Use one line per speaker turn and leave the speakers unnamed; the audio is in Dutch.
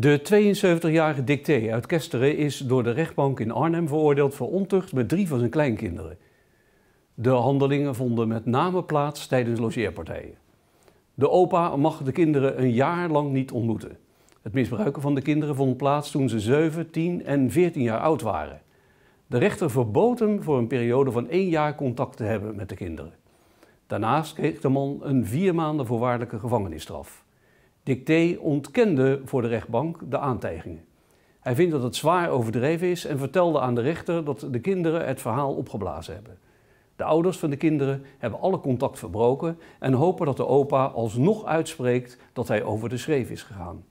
De 72-jarige Dicté uit Kesteren is door de rechtbank in Arnhem veroordeeld voor ontucht met drie van zijn kleinkinderen. De handelingen vonden met name plaats tijdens logeerpartijen. De opa mag de kinderen een jaar lang niet ontmoeten. Het misbruiken van de kinderen vond plaats toen ze 7, 10 en 14 jaar oud waren. De rechter verbood hem voor een periode van één jaar contact te hebben met de kinderen. Daarnaast kreeg de man een vier maanden voorwaardelijke gevangenisstraf. Dicté ontkende voor de rechtbank de aantijgingen. Hij vindt dat het zwaar overdreven is en vertelde aan de rechter dat de kinderen het verhaal opgeblazen hebben. De ouders van de kinderen hebben alle contact verbroken en hopen dat de opa alsnog uitspreekt dat hij over de schreef is gegaan.